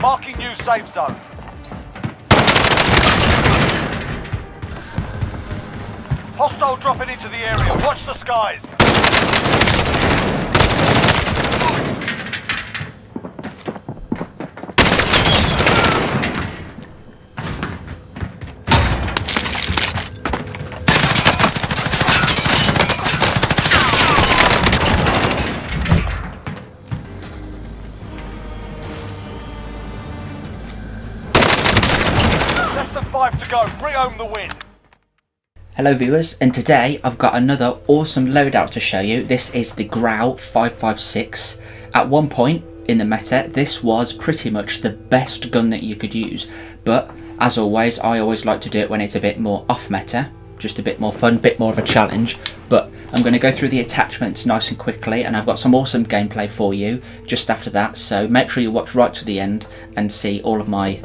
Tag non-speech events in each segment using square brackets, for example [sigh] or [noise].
Marking new safe zone. Hostile dropping into the area. Watch the skies. Five to go. Bring home the win. Hello viewers, and today I've got another awesome loadout to show you. This is the Grau 556. At one point in the meta, this was pretty much the best gun that you could use, but as always, I always like to do it when it's a bit more off meta, just a bit more fun, a bit more of a challenge, but I'm going to go through the attachments nice and quickly, and I've got some awesome gameplay for you just after that, so make sure you watch right to the end and see all of my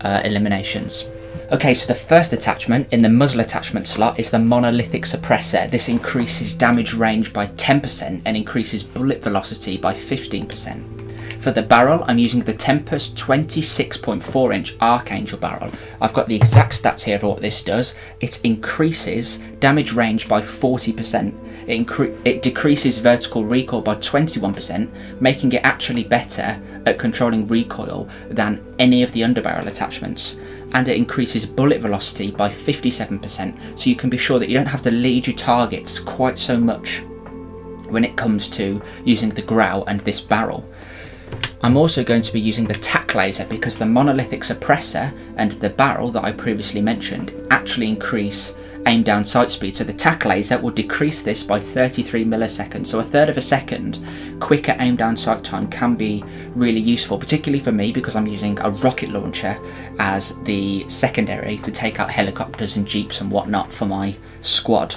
uh, eliminations. Okay, so the first attachment in the muzzle attachment slot is the monolithic suppressor. This increases damage range by 10% and increases bullet velocity by 15%. For the barrel, I'm using the Tempus 26.4 inch Archangel barrel. I've got the exact stats here for what this does. It increases damage range by 40%. It, it decreases vertical recoil by 21%, making it actually better at controlling recoil than any of the underbarrel attachments. And it increases bullet velocity by 57%, so you can be sure that you don't have to lead your targets quite so much when it comes to using the Grau and this barrel. I'm also going to be using the tac laser because the monolithic suppressor and the barrel that I previously mentioned actually increase aim down sight speed. So the tac laser will decrease this by 33 milliseconds. So a third of a second quicker aim down sight time can be really useful, particularly for me because I'm using a rocket launcher as the secondary to take out helicopters and jeeps and whatnot for my squad.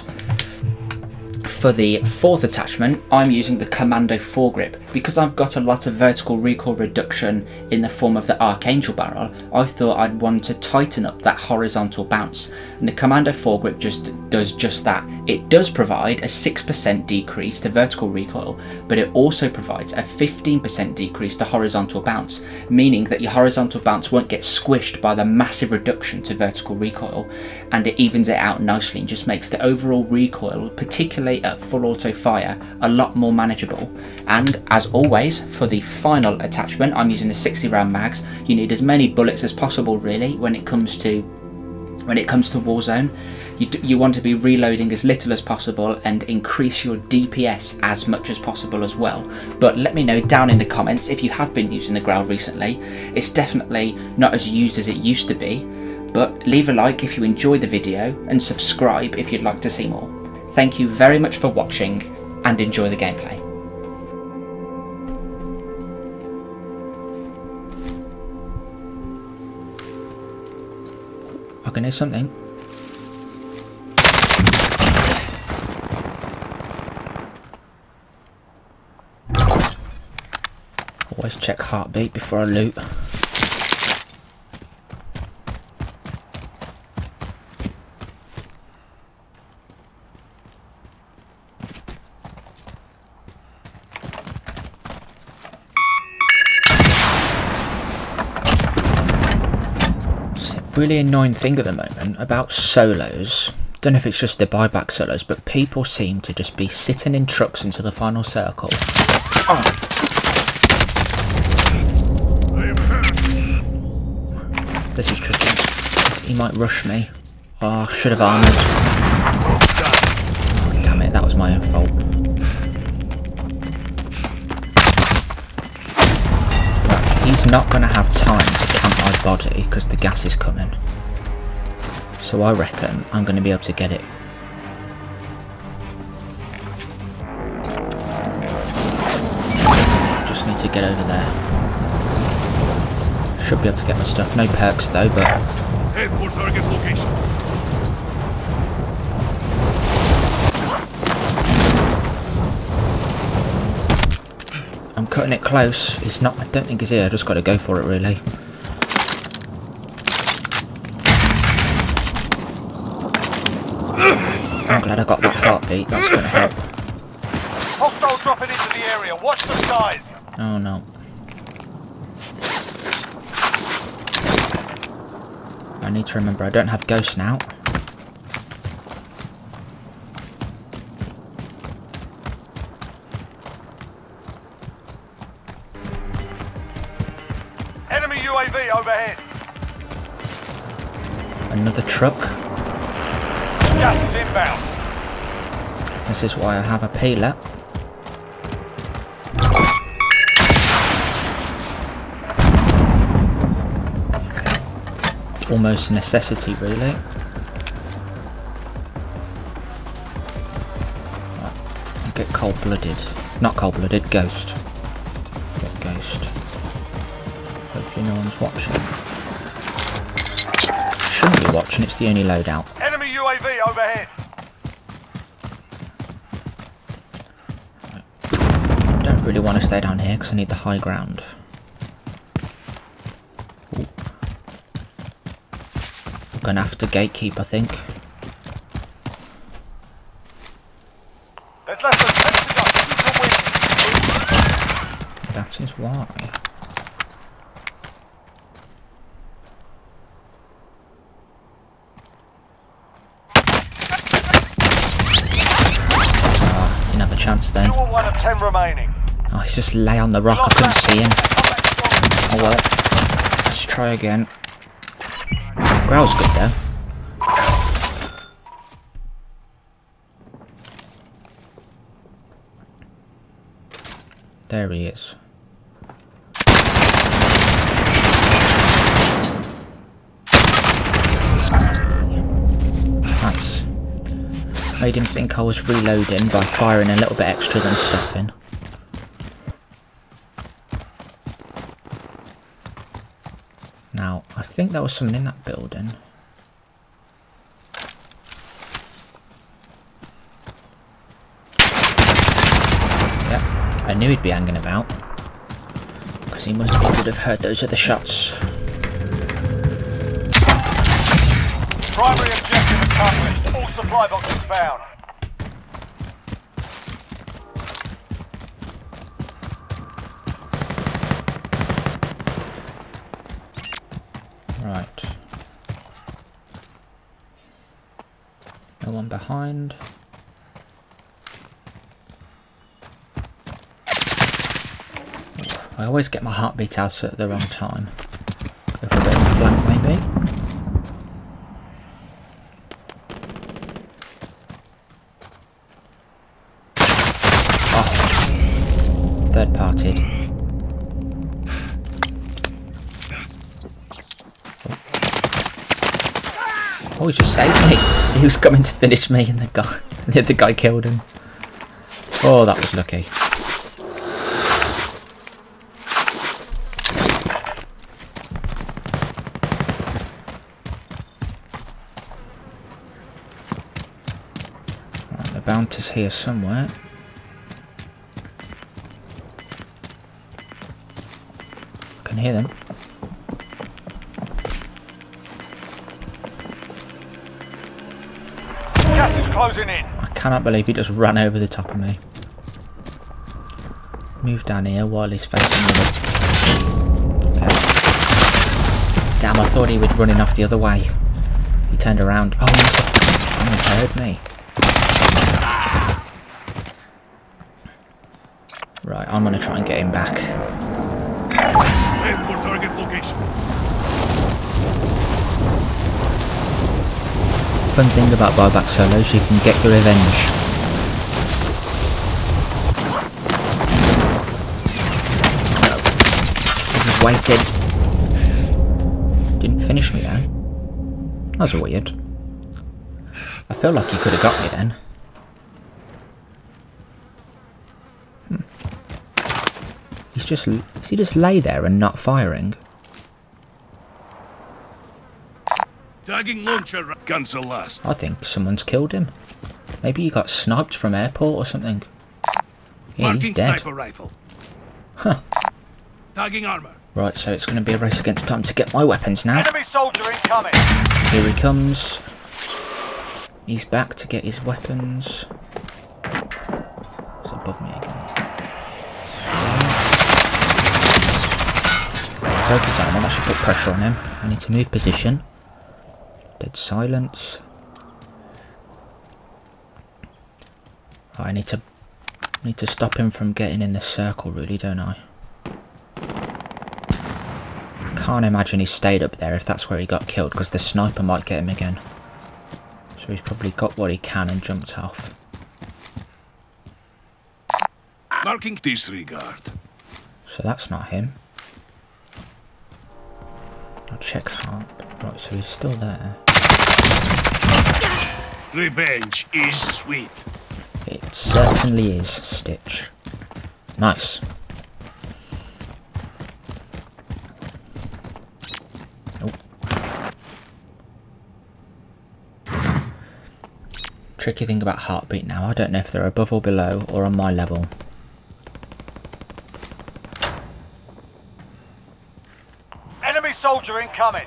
For the fourth attachment, I'm using the Commando foregrip. Because I've got a lot of vertical recoil reduction in the form of the Archangel barrel, I thought I'd want to tighten up that horizontal bounce. And the Commando foregrip just does just that. It does provide a 6% decrease to vertical recoil, but it also provides a 15% decrease to horizontal bounce, meaning that your horizontal bounce won't get squished by the massive reduction to vertical recoil, and it evens it out nicely and just makes the overall recoil, particularly at full auto fire, a lot more manageable. And as always, for the final attachment, I'm using the 60 round mags. You need as many bullets as possible really when it comes to when it comes to Warzone. You, d- you want to be reloading as little as possible and increase your DPS as much as possible as well. But let me know down in the comments if you have been using the Grau recently. It's definitely not as used as it used to be, but leave a like if you enjoyed the video and subscribe if you'd like to see more. Thank you very much for watching and enjoy the gameplay. I can hear something. Always check heartbeat before I loot. Really annoying thing at the moment about solos. Don't know if it's just the buyback solos, but people seem to just be sitting in trucks into the final circle. Oh. This is tricky. He might rush me. Oh, should have armoured. Damn it, that was my own fault. He's not going to have time camp my body because the gas is coming. So I reckon I'm going to be able to get it. Just need to get over there. Should be able to get my stuff. No perks though, but Head for target location. I'm cutting it close. He's not. I don't think he's here. I just got to go for it really. I'm glad I got that heartbeat, that's going to help. Hostile dropping into the area, watch the skies! Oh no. I need to remember I don't have ghosts now. Enemy UAV overhead. Another truck. Gas is inbound. This is why I have a peeler. Almost necessity, really. Right, Get cold-blooded. Not cold-blooded, ghost. Get ghost. Hopefully no one's watching. Shouldn't be watching, it's the only loadout. Enemy UAV overhead. don't really want to stay down here because I need the high ground. Ooh. I'm gonna have to gatekeep, I think. There's less than 10 to go. You can win. That is why. Ah, didn't have a chance then. One of 10 remaining. Oh, he's just lay on the rock. I couldn't see him. Come back strong. Oh well. Let's try again. Grau's good though. There he is. Nice. Made him think I was reloading by firing a little bit extra than stopping. Now, I think there was someone in that building. Yep, I knew he'd be hanging about. Because he must he would have heard those other shots. Primary objective accomplished. Supply boxes found. Right. No one behind. I always get my heartbeat out at the wrong time. For a bit of a flank maybe. Oh. Third party. Oh, he just saved me. He was coming to finish me and the guy [laughs] the guy killed him. Oh, that was lucky. Right, the bounty's here somewhere. I can hear them. Closing in. I cannot believe he just ran over the top of me. Move down here while he's facing me. Okay. Damn, I thought he was running off the other way. He turned around. Oh, he must have he heard me. Right, I'm gonna try and get him back. Head for target location. Fun thing about buyback solos, you can get your revenge. Just waited. Didn't finish me then. That was weird. I feel like he could have got me then. Hmm. He's just, does he just lay there and not firing? Tagging launcher. ra- Cancel last. I think someone's killed him. Maybe he got sniped from airport or something. Yeah, he's Marking dead. sniper rifle. Huh. Tagging armor. Right, so it's going to be a race against time to get my weapons now. Enemy soldier incoming. Here he comes. He's back to get his weapons. It's above me again. Broke his armor, that should put pressure on him. I need to move position. Dead silence. Oh, I need to need to stop him from getting in the circle, really, don't I? I can't imagine he stayed up there if that's where he got killed, because the sniper might get him again. So he's probably got what he can and jumped off. Marking disregard. So that's not him. I'll check Harp. Right, so he's still there. Revenge is sweet. It certainly is, Stitch. Nice. Oh. Tricky thing about Heartbeat now, I don't know if they're above or below or on my level. Enemy soldier incoming.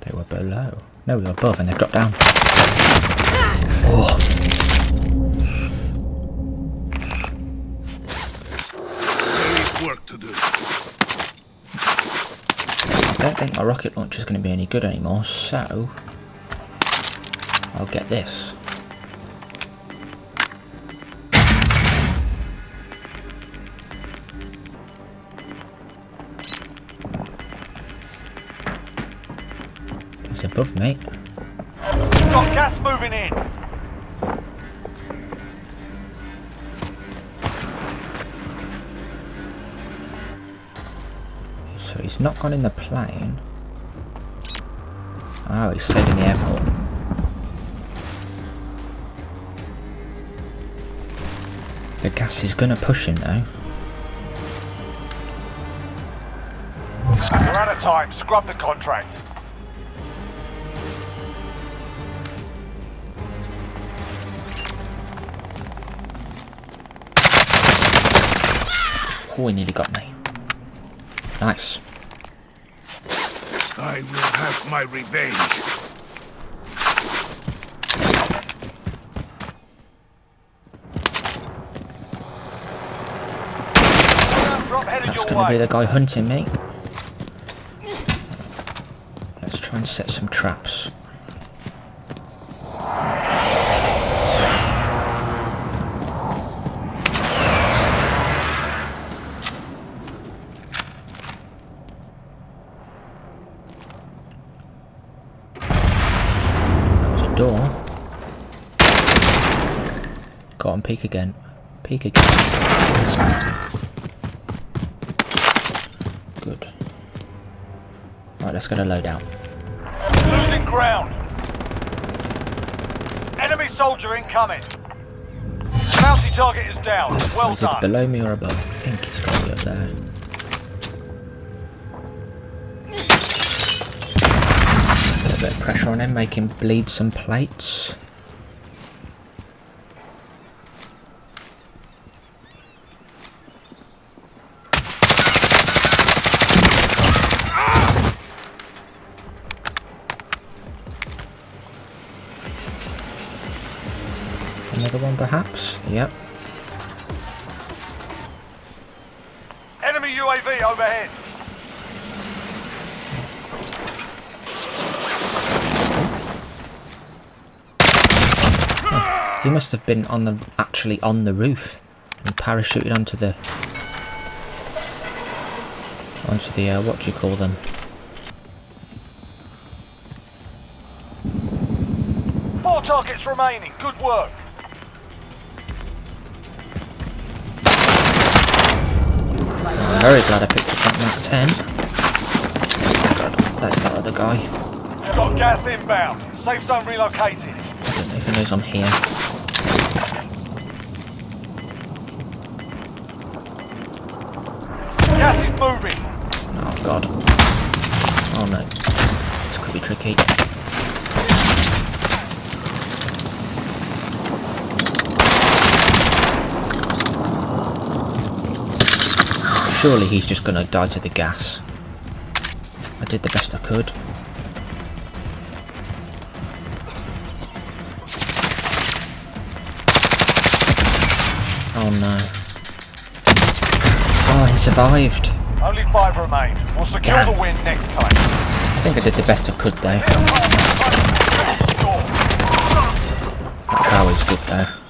They were below. No, we were above and they've dropped down. Oh. There is work to do. I don't think my rocket launcher is going to be any good anymore, so I'll get this. He's above me. Got gas moving in. So he's not gone in the plane. Oh, he stayed in the airport. The gas is gonna push him though. We're out of time. Scrub the contract. Oh, he nearly got me. Nice. I will have my revenge. That's your gonna be the guy hunting me. Let's try and set some traps. Door. Go on, peek again. Peek again. Good. Right, let's get a loadout. Losing ground. Enemy soldier incoming. Bounty target is down. Well Is it below me or above? I think it's got be up there. Bit of pressure on him, make him bleed some plates. Another one perhaps? Yep. Enemy UAV overhead. He must have been on the actually on the roof and parachuted onto the onto the uh, what do you call them? Four targets remaining. Good work. I'm very glad I picked up that Mac 10. God, that's that other guy. Got gas inbound. Safe zone relocated. I don't know if he knows I'm here. Is moving. Oh god. Oh no. This could be tricky. Surely he's just gonna die to the gas. I did the best I could. Oh no. Oh, he survived. Five remain. We'll secure Damn. the win next time. think I did the best I could though. That good though.